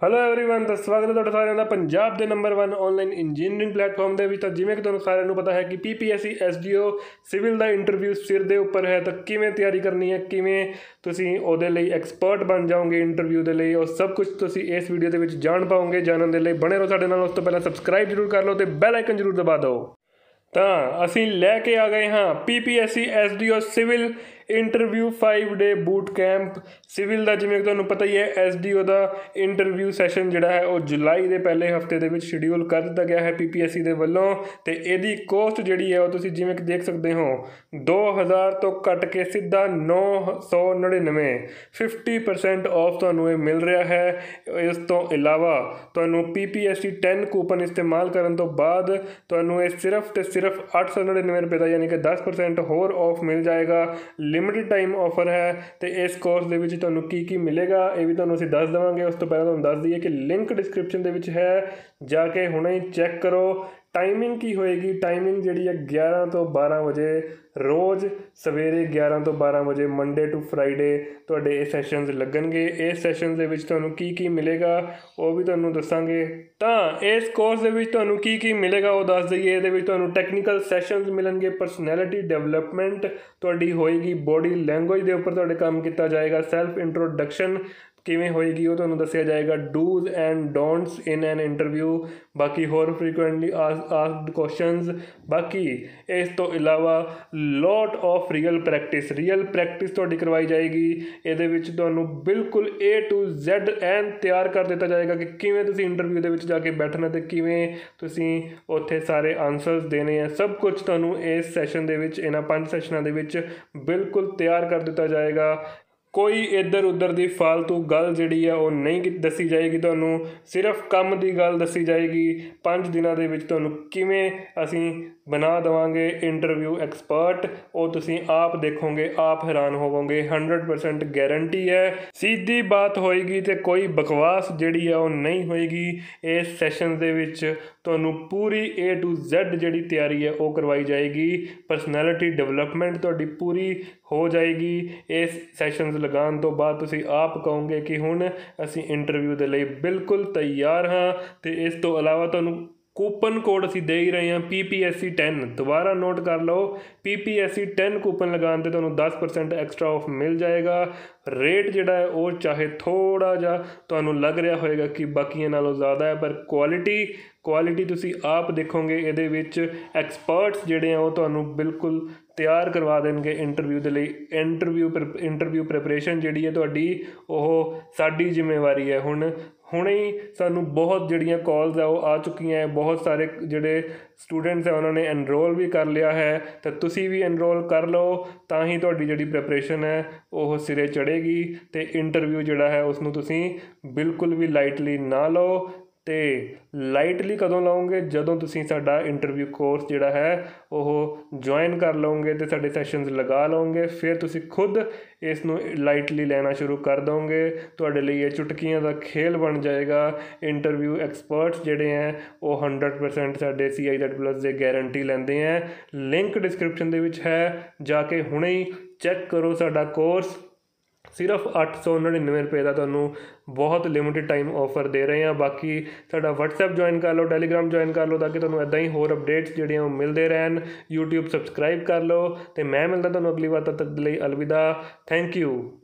Hello everyone ਤਾਂ ਸਵਾਗਤ ਹੈ ਤੁਹਾਡਾ ਸਾਰਿਆਂ ਦਾ ਪੰਜਾਬ ਦੇ ਨੰਬਰ 1 ਆਨਲਾਈਨ ਇੰਜੀਨੀਅਰਿੰਗ ਪਲੇਟਫਾਰਮ ਦੇ ਵਿੱਚ ਤਾਂ ਜਿਵੇਂ ਕਿ ਤੁਹਾਨੂੰ ਸਾਰਿਆਂ ਨੂੰ ਪਤਾ ਹੈ ਕਿ ਪੀਪੀਐਸਸੀ ਐਸਡੀਓ ਸਿਵਲ ਦਾ ਇੰਟਰਵਿਊ ਸਿਰ ਦੇ ਉੱਪਰ ਹੈ ਤਾਂ ਕਿਵੇਂ ਤਿਆਰੀ ਕਰਨੀ ਹੈ ਕਿਵੇਂ ਤੁਸੀਂ ਉਹਦੇ ਲਈ ਐਕਸਪਰਟ ਬਣ ਜਾਓਗੇ ਇੰਟਰਵਿਊ ਦੇ ਲਈ ਉਹ ਸਭ ਕੁਝ ਤੁਸੀਂ ਇਸ ਵੀਡੀਓ ਦੇ ਵਿੱਚ ਜਾਣ ਪਾਓਗੇ ਜਾਣਨ ਦੇ ਲਈ ਬਣੇ ਰਹੋ ਸਾਡੇ ਨਾਲ ਉਸ ਤੋਂ ਪਹਿਲਾਂ ਸਬਸਕ੍ਰਾਈਬ ਜ਼ਰੂਰ ਕਰ ਲਓ ਤੇ ਬੈਲ ਆਈਕਨ ਜ਼ਰੂਰ ਦਬਾ ਦਿਓ ਤਾਂ ਅਸੀਂ ਲੈ ਕੇ ਆ ਗਏ ਹਾਂ PPSC SDO civil interview 5 day boot camp civil ਦਾ ਜਿਵੇਂ ਕਿ ਤੁਹਾਨੂੰ ਪਤਾ ਹੀ ਹੈ ਐਸਡੀਓ ਦਾ ਇੰਟਰਵਿਊ ਸੈਸ਼ਨ ਜਿਹੜਾ ਹੈ, ਉਹ ਜੁਲਾਈ ਦੇ ਪਹਿਲੇ ਹਫ਼ਤੇ ਦੇ ਵਿੱਚ ਸ਼ਡਿਊਲ ਕਰ ਦਿੱਤਾ ਗਿਆ ਹੈ ਪੀਪੀਐਸਸੀ ਦੇ ਵੱਲੋਂ। ਤੇ ਇਹਦੀ ਕੋਸਟ ਜਿਹੜੀ ਹੈ, ਉਹ ਤੁਸੀਂ ਜਿਵੇਂ ਕਿ ਦੇਖ ਸਕਦੇ ਹੋ 2000 ਤੋਂ ਘਟ ਕੇ ਸਿੱਧਾ 999 50% ਆਫ ਤੁਹਾਨੂੰ ਇਹ ਮਿਲ ਰਿਹਾ ਹੈ। ਇਸ ਤੋਂ ਇਲਾਵਾ ਤੁਹਾਨੂੰ ਪੀਪੀਐਸਸੀ 10 ਕੂਪਨ ਇਸਤੇਮਾਲ ਕਰਨ ਤੋਂ ਬਾਅਦ ਤੁਹਾਨੂੰ ਇਹ ਸਿਰਫ ਤੇ ਸਿਰਫ 899 ਰੁਪਏ ਦਾ, ਯਾਨੀ ਕਿ 10% ਹੋਰ ਆਫ ਮਿਲ ਜਾਏਗਾ। ਲਿਮਿਟਡ ਟਾਈਮ ਆਫਰ ਹੈ ਤੇ ਇਸ ਕੋਰਸ ਦੇ ਵਿੱਚ ਤੁਹਾਨੂੰ ਕੀ ਕੀ ਮਿਲੇਗਾ ਇਹ ਵੀ ਤੁਹਾਨੂੰ ਅਸੀਂ ਦੱਸ ਦੇਵਾਂਗੇ। ਉਸ ਤੋਂ ਪਹਿਲਾਂ ਤੁਹਾਨੂੰ ਦੱਸ ਦਈਏ ਕਿ ਲਿੰਕ ਡਿਸਕ੍ਰਿਪਸ਼ਨ ਦੇ ਵਿੱਚ ਹੈ। ਜਾ ਕੇ ਹੁਣੇ ਹੀ ਚੈੱਕ ਕਰੋ। ਟਾਈਮਿੰਗ ਕੀ ਹੋਏਗੀ? ਟਾਈਮਿੰਗ ਜਿਹੜੀ ਹੈ 11 ਤੋਂ 12 ਵਜੇ, ਰੋਜ਼ ਸਵੇਰੇ 11 ਤੋਂ 12 ਵਜੇ ਮੰਡੇ ਟੂ ਫਰਾਈਡੇ ਤੁਹਾਡੇ ਇਹ ਸੈਸ਼ਨਸ ਲੱਗਣਗੇ। ਇਸ ਸੈਸ਼ਨਸ ਦੇ ਵਿੱਚ ਤੁਹਾਨੂੰ ਕੀ ਕੀ ਮਿਲੇਗਾ, ਉਹ ਵੀ ਤੁਹਾਨੂੰ ਦੱਸਾਂਗੇ। ਤਾਂ ਇਸ ਕੋਰਸ ਦੇ ਵਿੱਚ ਤੁਹਾਨੂੰ ਕੀ ਕੀ ਮਿਲੇਗਾ, ਉਹ ਦੱਸ ਦਈਏ। ਇਹਦੇ ਵਿੱਚ ਤੁਹਾਨੂੰ ਟੈਕਨੀਕਲ ਸੈਸ਼ਨਸ ਮਿਲਣਗੇ ਪਰਸਨੈਲਿਟੀ ਡਿਵੈਲਪਮੈਂਟ ਤੁਹਾਡੀ ਹੋਏਗੀ ਬੋਡੀ ਲੈਂਗੁਏਜ ਦੇ ਉੱਪਰ ਤੁਹਾਡੇ ਕੰਮ ਕੀਤਾ ਜਾਏਗਾ ਸੈਲਫ ਇੰਟਰੋਡਕਸ਼ਨ ਕਿਵੇਂ ਹੋਏਗੀ ਉਹ ਤੁਹਾਨੂੰ ਦੱਸਿਆ ਜਾਏਗਾ। Do's and don'ts in an interview ਬਾਕੀ ਹੋਰ ਫ੍ਰੀਕੁਐਂਟਲੀ ਆਸਕਡ ਕੁਐਸਚਨਸ ਬਾਕੀ ਇਸ ਤੋਂ ਇਲਾਵਾ lot of real practice real practice ਤੁਹਾਡੀ ਕਰਵਾਈ ਜਾਏਗੀ। ਇਹਦੇ ਵਿੱਚ ਤੁਹਾਨੂੰ ਬਿਲਕੁਲ A to Z ਐਨ ਤਿਆਰ ਕਰ ਦਿੱਤਾ ਜਾਏਗਾ ਕਿ ਕਿਵੇਂ ਤੁਸੀਂ ਇੰਟਰਵਿਊ ਦੇ ਵਿੱਚ ਜਾ ਕੇ ਬੈਠਣਾ ਤੇ ਕਿਵੇਂ ਤੁਸੀਂ ਉੱਥੇ ਸਾਰੇ ਆਨਸਰਸ ਦੇਣੇ ਆ। ਸਭ ਕੁਝ ਤੁਹਾਨੂੰ ਇਸ ਸੈਸ਼ਨ ਦੇ ਵਿੱਚ, ਇਹਨਾਂ ਪੰਜ ਸੈਸ਼ਨਾਂ ਦੇ ਵਿੱਚ ਬਿਲਕੁਲ ਤਿਆਰ ਕਰ ਦਿੱਤਾ ਜਾਏਗਾ। ਕੋਈ ਇੱਧਰ ਉੱਧਰ ਦੀ ਫालतू ਗੱਲ ਜਿਹੜੀ ਆ ਉਹ ਨਹੀਂ ਦੱਸੀ ਜਾਏਗੀ ਤੁਹਾਨੂੰ, ਸਿਰਫ ਕੰਮ ਦੀ ਗੱਲ ਦੱਸੀ ਜਾਏਗੀ। 5 ਦਿਨਾਂ ਦੇ ਵਿੱਚ ਤੁਹਾਨੂੰ ਕਿਵੇਂ ਅਸੀਂ ਬਣਾ ਦਵਾਂਗੇ ਇੰਟਰਵਿਊ ਐਕਸਪਰਟ ਉਹ ਤੁਸੀਂ ਆਪ ਦੇਖੋਗੇ, ਆਪ ਹੈਰਾਨ ਹੋਵੋਗੇ 100% ਗਾਰੰਟੀ ਹੈ। ਸਿੱਧੀ ਬਾਤ ਹੋਏਗੀ ਤੇ ਕੋਈ ਬਕਵਾਸ ਜਿਹੜੀ ਆ ਉਹ ਨਹੀਂ ਹੋਏਗੀ। ਇਸ ਸੈਸ਼ਨ ਦੇ ਵਿੱਚ ਤੁਹਾਨੂੰ ਪੂਰੀ A to Z ਜਿਹੜੀ ਤਿਆਰੀ ਹੈ ਉਹ ਕਰਵਾਈ ਜਾਏਗੀ। ਪਰਸਨੈਲਿਟੀ ਡਿਵੈਲਪਮੈਂਟ ਤੁਹਾਡੀ ਪੂਰੀ ਹੋ ਜਾਏਗੀ। ਇਸ ਸੈਸ਼ਨਸ ਲਗਾਉਣ ਤੋਂ ਬਾਅਦ ਤੁਸੀਂ ਆਪ ਕਹੋਗੇ ਕਿ ਹੁਣ ਅਸੀਂ ਇੰਟਰਵਿਊ ਦੇ ਲਈ ਬਿਲਕੁਲ ਤਿਆਰ ਹਾਂ ਤੇ ਇਸ ਤੋਂ ਇਲਾਵਾ ਤੁਹਾਨੂੰ ਕੂਪਨ ਕੋਡ ਅਸੀਂ ਦੇ ਹੀ ਰਹੇ ਹਾਂ PPSC 10 ਦੁਬਾਰਾ ਨੋਟ ਕਰ ਲਓ PPSC 10 ਕੂਪਨ ਲਗਾਉਣ ਤੇ ਤੁਹਾਨੂੰ 10% ਐਕਸਟਰਾ ਆਫ ਮਿਲ ਜਾਏਗਾ। ਰੇਟ ਜਿਹੜਾ ਹੈ ਉਹ ਚਾਹੇ ਥੋੜਾ ਜਿਹਾ ਤੁਹਾਨੂੰ ਲੱਗ ਰਿਹਾ ਹੋਵੇਗਾ ਕਿ ਬਾਕੀਆਂ ਨਾਲੋਂ ਜ਼ਿਆਦਾ ਹੈ, ਪਰ ਕੁਆਲਿਟੀ ਕੁਆਲਿਟੀ ਤੁਸੀਂ ਆਪ ਦੇਖੋਗੇ, ਇਹਦੇ ਵਿੱਚ ਐਕਸਪਰਟਸ ਜਿਹੜੇ ਆ ਉਹ ਤੁਹਾਨੂੰ ਬਿਲਕੁਲ ਤਿਆਰ ਕਰਵਾ ਦੇਣਗੇ ਇੰਟਰਵਿਊ ਦੇ ਲਈ। ਇੰਟਰਵਿਊ ਇੰਟਰਵਿਊ ਪ੍ਰੈਪਰੇਸ਼ਨ ਜਿਹੜੀ ਹੈ ਤੁਹਾਡੀ, ਉਹ ਸਾਡੀ ਜ਼ਿੰਮੇਵਾਰੀ ਹੈ। ਹੁਣ, ਹੁਣੇ ਹੀ ਸਾਨੂੰ ਬਹੁਤ ਜਿਹੜੀਆਂ ਕਾਲਸ ਆ, ਉਹ ਆ ਚੁੱਕੀਆਂ ਹੈ। ਬਹੁਤ ਸਾਰੇ ਜਿਹੜੇ ਸਟੂਡੈਂਟਸ ਹੈ, ਉਹਨਾਂ ਨੇ ਐਨਰੋਲ ਵੀ ਕਰ ਲਿਆ ਹੈ। ਤਾਂ ਤੁਸੀਂ ਵੀ ਐਨਰੋਲ ਕਰ ਲਓ, ਤਾਂ ਹੀ ਤੁਹਾਡੀ ਜਿਹੜੀ ਪ੍ਰੈਪਰੇਸ਼ਨ ਹੈ, ਉਹ ਸਿਰੇ ਚੜੇਗੀ ਤੇ ਇੰਟਰਵਿਊ ਜਿਹੜਾ ਹੈ ਉਸ ਨੂੰ ਤੁਸੀਂ ਬਿਲਕੁਲ ਵੀ ਲਾਈਟਲੀ ਨਾ ਲਓ ਤੇ ਲਾਈਟਲੀ ਕਦੋਂ ਲਾਉਂਗੇ ਜਦੋਂ ਤੁਸੀਂ ਸਾਡਾ ਇੰਟਰਵਿਊ ਕੋਰਸ ਜਿਹੜਾ ਹੈ ਉਹ ਜੁਆਇਨ ਕਰ ਲਓਗੇ ਤੇ ਸਾਡੇ ਸੈਸ਼ਨਸ ਲਗਾ ਲਓਗੇ, ਫਿਰ ਤੁਸੀਂ ਖੁਦ ਇਸ ਨੂੰ ਲਾਈਟਲੀ ਲੈਣਾ ਸ਼ੁਰੂ ਕਰ ਦੋਗੇ। ਤੁਹਾਡੇ ਲਈ ਇਹ ਚੁਟਕੀਆਂ ਦਾ ਖੇਲ ਬਣ ਜਾਏਗਾ। ਇੰਟਰਵਿਊ ਐਕਸਪਰਟਸ ਜਿਹੜੇ ਹੈ ਉਹ 100% ਸਾਡੇ CIZ+ ਦੇ ਗਾਰੰਟੀ ਲੈਂਦੇ ਹੈ। ਲਿੰਕ ਡਿਸਕ੍ਰਿਪਸ਼ਨ ਦੇ ਵਿੱਚ ਹੈ। ਜਾ ਕੇ ਹੁਣੇ ਹੀ ਚੈੱਕ ਕਰੋ ਸਾਡਾ ਕੋਰਸ ਸਿਰਫ 899 ਰੁਪਏ ਦਾ ਤੁਹਾਨੂੰ ਬਹੁਤ ਲਿਮਿਟਿਡ ਟਾਈਮ ਆਫਰ ਦੇ ਰਹੇ ਹਾਂ। ਬਾਕੀ ਸਾਡਾ WhatsApp ਜੁਆਇਨ ਕਰ ਲਓ, Telegram ਜੁਆਇਨ ਕਰ ਲਓ, ਤਾਂ ਕਿ ਤੁਹਾਨੂੰ ਐਦਾਂ ਹੀ ਹੋਰ ਅਪਡੇਟਸ ਜਿਹੜੀਆਂ ਉਹ ਮਿਲਦੇ ਰਹਿਣ। YouTube ਸਬਸਕ੍ਰਾਈਬ ਕਰ ਲਓ ਤੇ ਮੈਂ ਮਿਲਦਾ ਤੁਹਾਨੂੰ ਅਗਲੀ ਵਾਰ, ਤਦ ਤੱਕ ਲਈ ਅਲਵਿਦਾ। Thank you